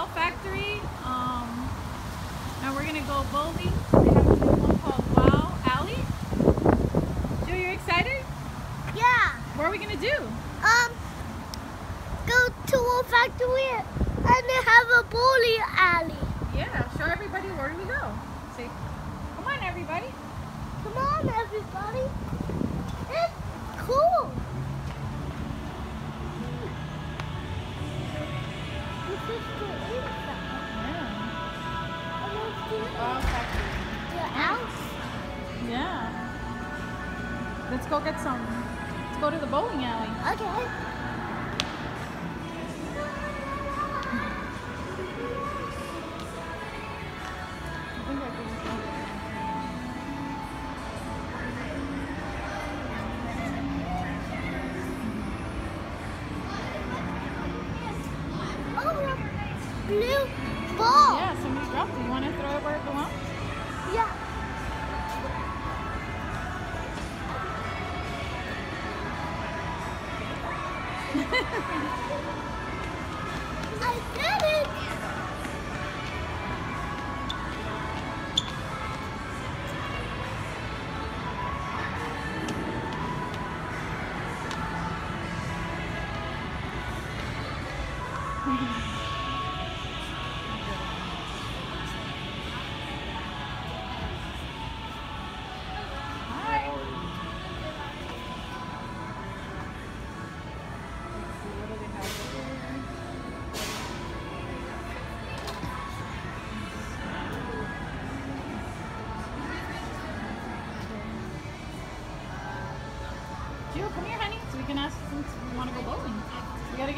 Wow Factory. Um, and we're gonna go bowling. They have a new one called Wow Alley. Gio, you're excited? Yeah. What are we gonna do? Um, go to a factory and they have a bowling alley. Yeah, show everybody where do we go. Say, come on everybody. Come on, everybody. It's cool. This is the Yeah. Let's go get some. Let's go to the bowling alley. Okay. I did it.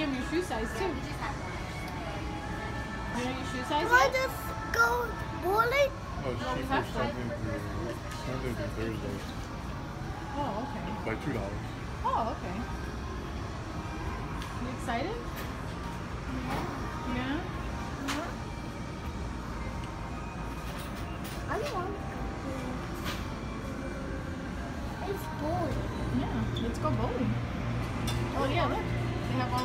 Give him your shoe size too. You know your shoe size Do I yet? just go bowling? Oh, it's Well, we cheaper have. Sunday through Thursday Oh, okay. by two dollars. Oh, okay. You excited? Yeah? Yeah? I want. It's bowling. Yeah, let's go bowling. Oh yeah, look. They have all the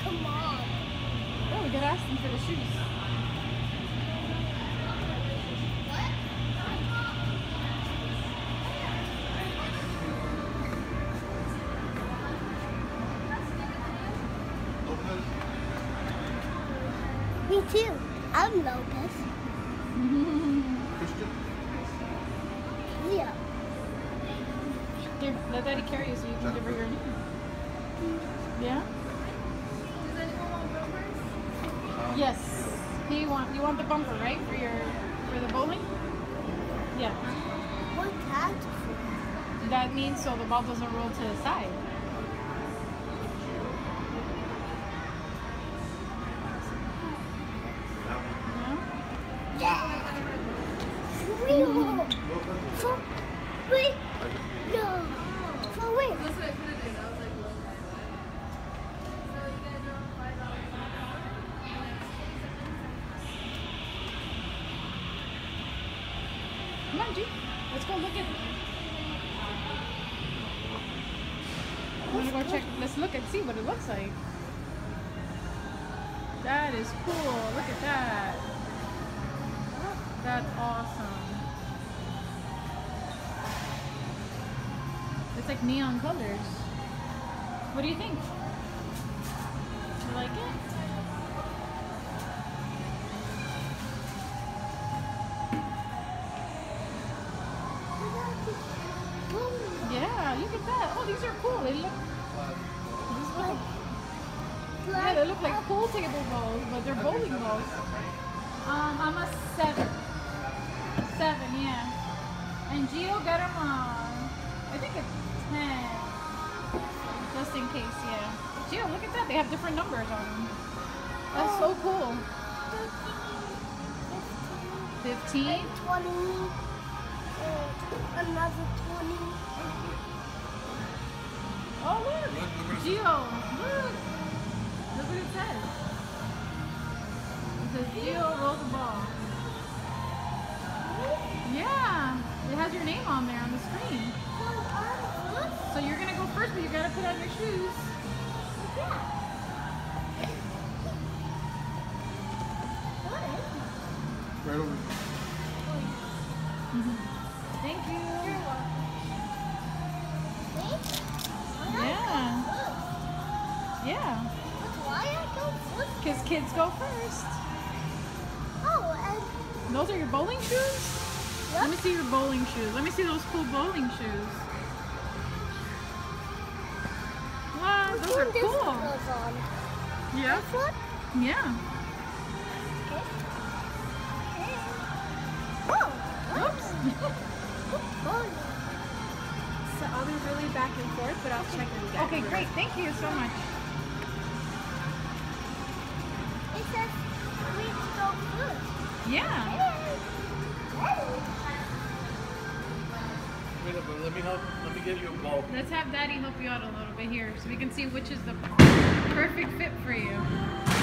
Come on. Oh, we gotta ask them for the shoes. Me too. I'm Lopez. Christian? Yeah. Give, let Daddy carry you so you can give her your name. Yeah? does Um, Yes. He want you want the bumper, right? For your for the bowling? Yeah. What that That means so the ball doesn't roll to the side. On, G. Let's go look at I wanna go check let's look and see what it looks like. That is cool. Look at that. Oh, that's awesome. It's like neon colors. What do you think? Do you like it? Cool. They look. These look yeah, they look like pool table balls, but they're bowling balls. Um, I'm a seven. Seven, yeah. And Gio got him I think a ten. Just in case, yeah. Gio, look at that. They have different numbers on them. That's so cool. 15. And 20. And another 20. Oh, look. Look. Look what it says. It says Gio rolls the ball. Yeah. It has your name on there on the screen. So you're going to go first, but you gotta put on your shoes. Yeah. What is it? Right over. Kids go first. Oh, and Those are your bowling shoes? and Let me see your bowling shoes. Let me see those cool bowling shoes. Wow, which those are cool. goes on? Yeah. This one? Yeah. Okay. Oh, Oops. So I'll be really back and forth, but I'll check in again. Okay, great. Thank you so much. Yeah. Wait a minute, let me help. Let me get you a ball. Let's have Daddy help you out a little bit here so we can see which is the perfect fit for you.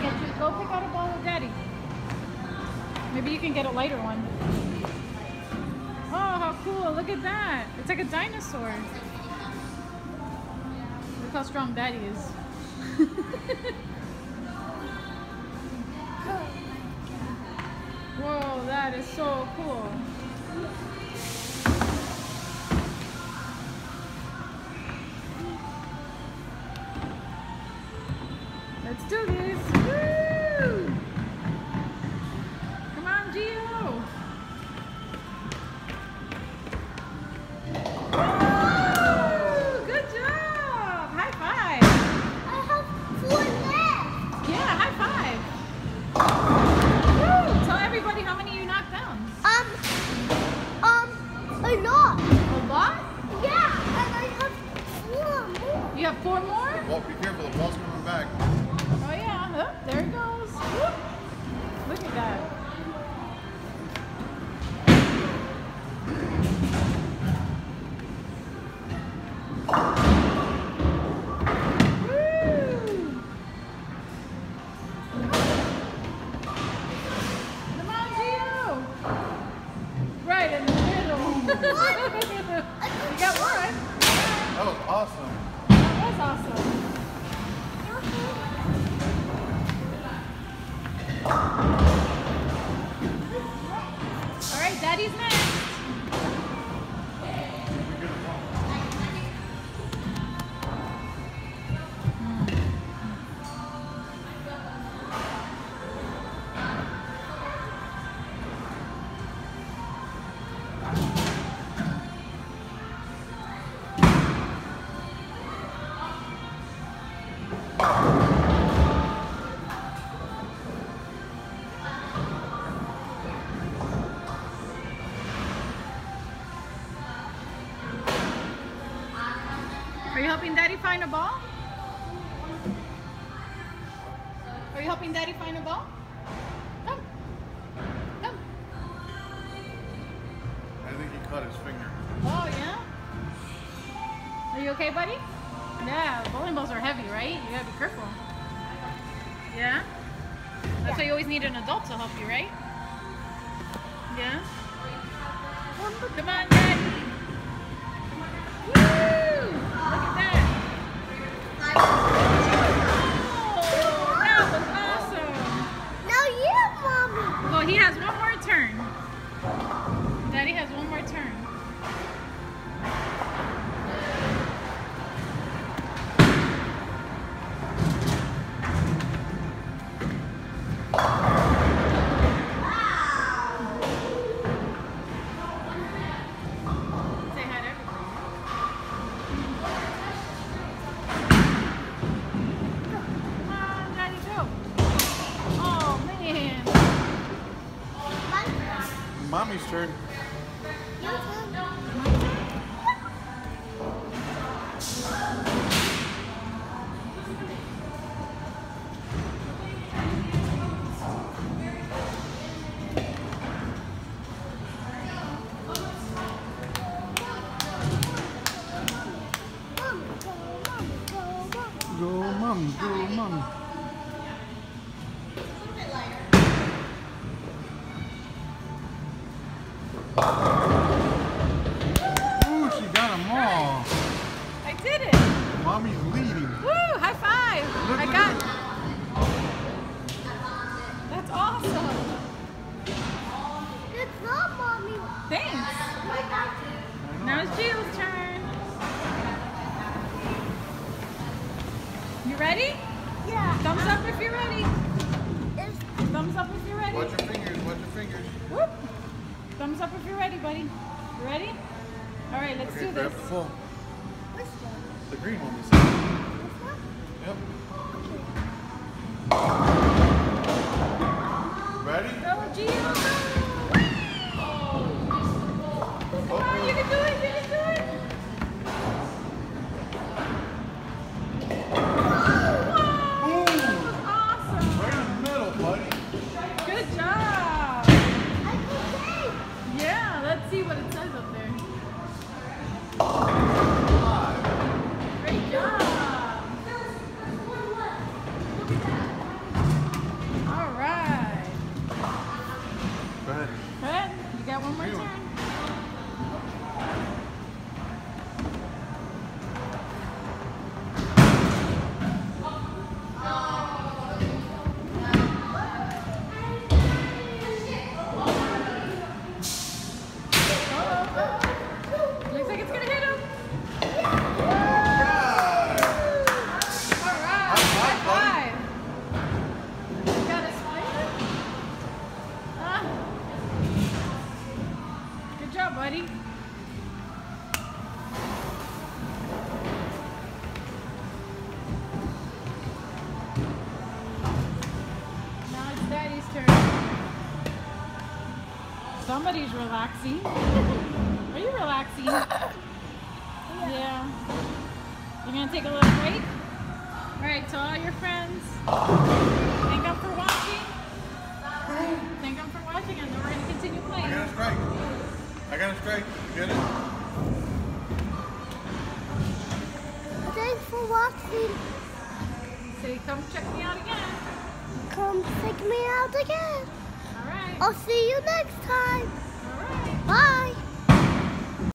Get you. Go pick out a ball with Daddy. Maybe you can get a lighter one. Oh, how cool. Look at that. It's like a dinosaur. Look how strong Daddy is. Whoa, that is so cool. Let's do this. Helping Daddy find a ball? Are you helping Daddy find a ball? Come. Come. I think he cut his finger. Oh, yeah? Are you okay, buddy? Yeah, bowling balls are heavy, right? You gotta be careful. Yeah? That's why you always need an adult to help you, right? Yeah? Come on, Daddy. Tommy's turn. Go, mom, go, mom. Let's Okay, do grab this. the phone. which one? The green one, you said. This one? Yep. Oh, okay. Ready? Go, Gio. Go. Come on, you can do it. You can do it. Oh, Whoa. That awesome. Right in the middle, buddy. Good job. Yeah, let's see what it says up there. Buddy. Now it's Daddy's turn. Somebody's relaxing. Are you relaxing? Yeah. You're gonna take a little break? Alright, to all your friends, got a strike. You get it? Thanks for watching. Say, come check me out again. Come check me out again. Alright. I'll see you next time. Alright. Bye.